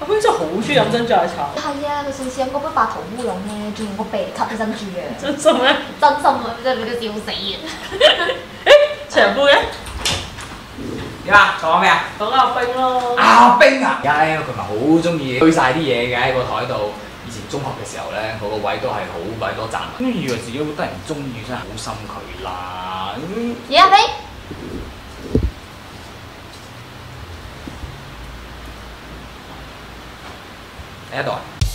阿冰真係好中意飲珍珠奶茶，係啊，佢上次飲嗰杯白桃烏龍咧，仲用個鼻吸啲珍珠嘅，真心咩？真心啊，真係俾佢笑死啊！長杯嘅，點啊？講咩啊？講阿冰咯。阿冰啊！而家咧佢咪好中意堆晒啲嘢嘅喺個台度。以前中學嘅時候咧，嗰、個位都係好鬼多雜物。咁以為自己好得人中意，真係好心佢啦。嗯嘢阿冰，É dólar.